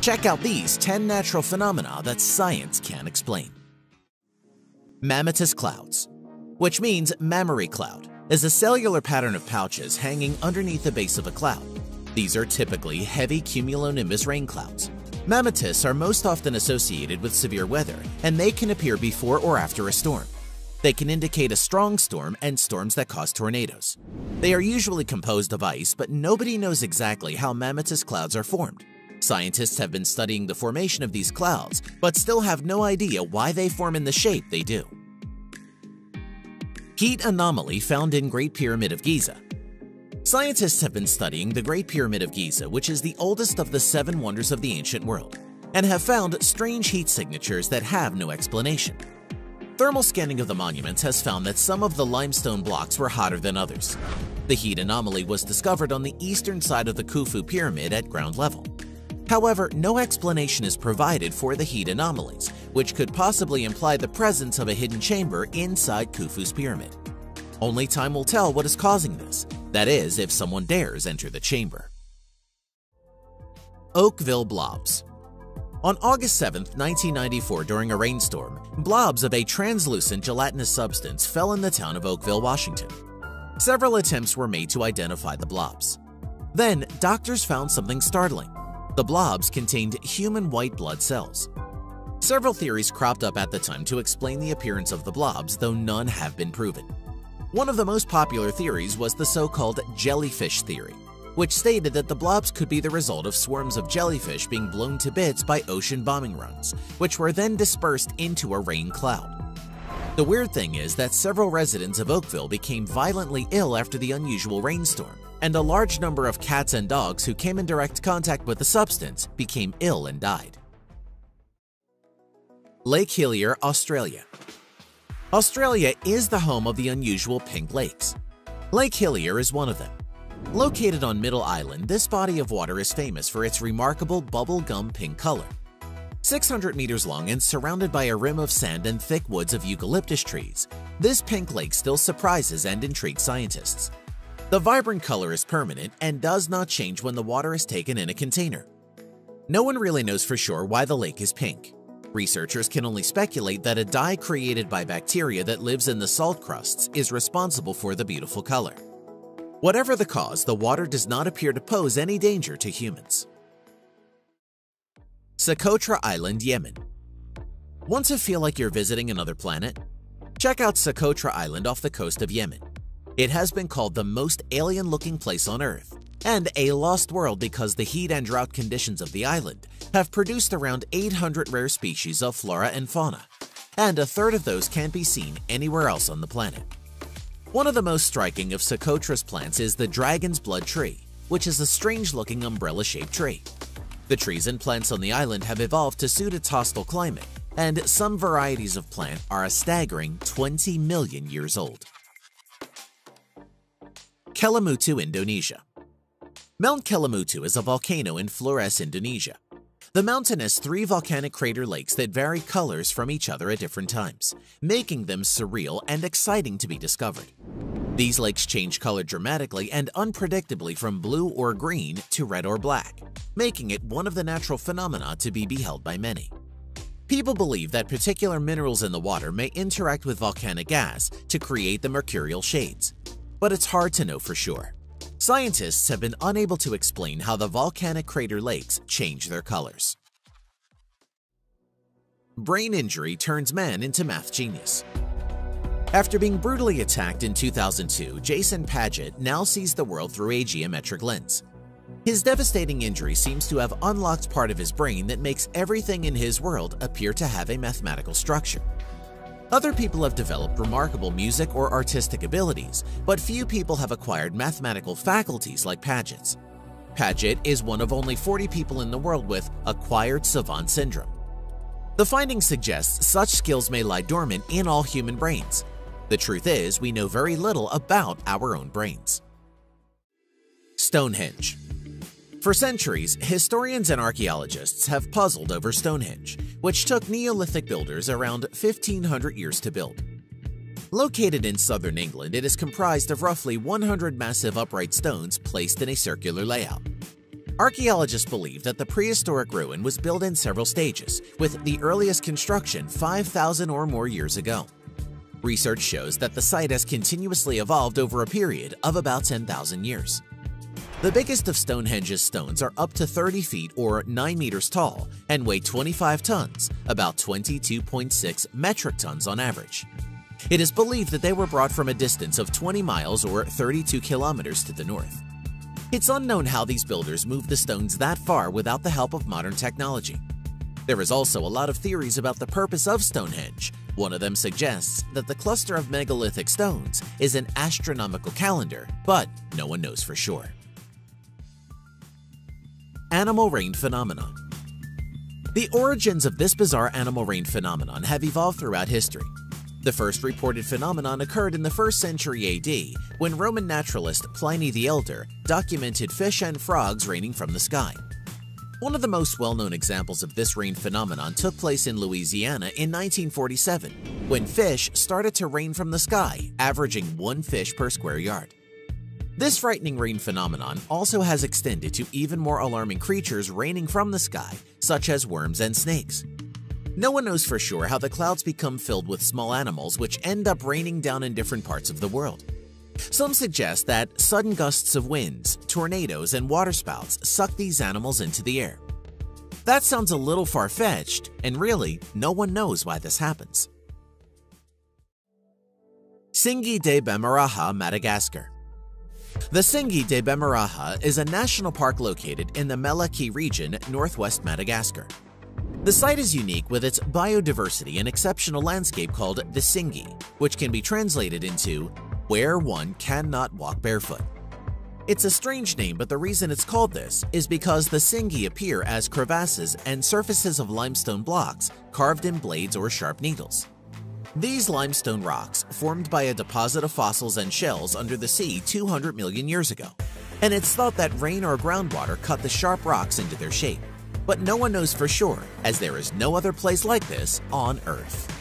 Check out these 10 natural phenomena that science can't explain. Mammatus clouds, which means mammary cloud, is a cellular pattern of pouches hanging underneath the base of a cloud. These are typically heavy cumulonimbus rain clouds. Mammatus are most often associated with severe weather, and they can appear before or after a storm. They can indicate a strong storm and storms that cause tornadoes. They are usually composed of ice, but nobody knows exactly how mammatus clouds are formed. Scientists have been studying the formation of these clouds, but still have no idea why they form in the shape they do. Heat anomaly found in Great Pyramid of Giza. Scientists have been studying the Great Pyramid of Giza, which is the oldest of the seven wonders of the ancient world, and have found strange heat signatures that have no explanation. Thermal scanning of the monuments has found that some of the limestone blocks were hotter than others. The heat anomaly was discovered on the eastern side of the Khufu Pyramid at ground level. However, no explanation is provided for the heat anomalies, which could possibly imply the presence of a hidden chamber inside Khufu's pyramid. Only time will tell what is causing this, that is, if someone dares enter the chamber. Oakville Blobs on August 7, 1994, during a rainstorm, blobs of a translucent gelatinous substance fell in the town of Oakville, Washington. Several attempts were made to identify the blobs. Then, doctors found something startling. The blobs contained human white blood cells. Several theories cropped up at the time to explain the appearance of the blobs, though none have been proven. One of the most popular theories was the so-called jellyfish theory, which stated that the blobs could be the result of swarms of jellyfish being blown to bits by ocean bombing runs, which were then dispersed into a rain cloud. The weird thing is that several residents of Oakville became violently ill after the unusual rainstorm, and a large number of cats and dogs who came in direct contact with the substance became ill and died. Lake Hillier, Australia Australia is the home of the unusual pink lakes. Lake Hillier is one of them. Located on Middle Island, this body of water is famous for its remarkable bubblegum pink color. 600 meters long and surrounded by a rim of sand and thick woods of eucalyptus trees, this pink lake still surprises and intrigues scientists. The vibrant color is permanent and does not change when the water is taken in a container. No one really knows for sure why the lake is pink. Researchers can only speculate that a dye created by bacteria that lives in the salt crusts is responsible for the beautiful color. Whatever the cause, the water does not appear to pose any danger to humans. Socotra Island, Yemen Want to feel like you're visiting another planet? Check out Socotra Island off the coast of Yemen. It has been called the most alien-looking place on Earth and a lost world because the heat and drought conditions of the island have produced around 800 rare species of flora and fauna, and a third of those can't be seen anywhere else on the planet. One of the most striking of Socotra's plants is the dragon's blood tree, which is a strange-looking umbrella-shaped tree. The trees and plants on the island have evolved to suit its hostile climate, and some varieties of plant are a staggering 20 million years old. Kelimutu, Indonesia Mount Kelimutu is a volcano in Flores, Indonesia. The mountain has three volcanic crater lakes that vary colors from each other at different times, making them surreal and exciting to be discovered. These lakes change color dramatically and unpredictably from blue or green to red or black, making it one of the natural phenomena to be beheld by many. People believe that particular minerals in the water may interact with volcanic gas to create the mercurial shades, but it's hard to know for sure. Scientists have been unable to explain how the volcanic crater lakes change their colors. Brain injury turns man into math genius. After being brutally attacked in 2002, Jason Padgett now sees the world through a geometric lens. His devastating injury seems to have unlocked part of his brain that makes everything in his world appear to have a mathematical structure. Other people have developed remarkable music or artistic abilities, but few people have acquired mathematical faculties like Padgett's. Padgett is one of only 40 people in the world with acquired savant syndrome. The finding suggests such skills may lie dormant in all human brains. The truth is, we know very little about our own brains. Stonehenge for centuries, historians and archaeologists have puzzled over Stonehenge, which took Neolithic builders around 1500 years to build. Located in southern England, it is comprised of roughly 100 massive upright stones placed in a circular layout. Archaeologists believe that the prehistoric ruin was built in several stages, with the earliest construction 5,000 or more years ago. Research shows that the site has continuously evolved over a period of about 10,000 years. The biggest of Stonehenge's stones are up to 30 feet or 9 meters tall and weigh 25 tons, about 22.6 metric tons on average. It is believed that they were brought from a distance of 20 miles or 32 kilometers to the north. It's unknown how these builders moved the stones that far without the help of modern technology. There is also a lot of theories about the purpose of Stonehenge. One of them suggests that the cluster of megalithic stones is an astronomical calendar, but no one knows for sure. Animal Rain Phenomenon The origins of this bizarre animal rain phenomenon have evolved throughout history. The first reported phenomenon occurred in the 1st century AD when Roman naturalist Pliny the Elder documented fish and frogs raining from the sky. One of the most well-known examples of this rain phenomenon took place in Louisiana in 1947, when fish started to rain from the sky, averaging one fish per square yard. This frightening rain phenomenon also has extended to even more alarming creatures raining from the sky, such as worms and snakes. No one knows for sure how the clouds become filled with small animals which end up raining down in different parts of the world. Some suggest that sudden gusts of winds, tornadoes, and waterspouts suck these animals into the air. That sounds a little far-fetched, and really, no one knows why this happens. Tsingy de Bemaraha, Madagascar the Tsingy de Bemaraha is a national park located in the Melaky region, northwest Madagascar. The site is unique with its biodiversity and exceptional landscape called the Tsingy, which can be translated into where one cannot walk barefoot. It's a strange name, but the reason it's called this is because the Tsingy appear as crevasses and surfaces of limestone blocks carved in blades or sharp needles. These limestone rocks formed by a deposit of fossils and shells under the sea 200 million years ago, and it's thought that rain or groundwater cut the sharp rocks into their shape. But no one knows for sure, as there is no other place like this on Earth.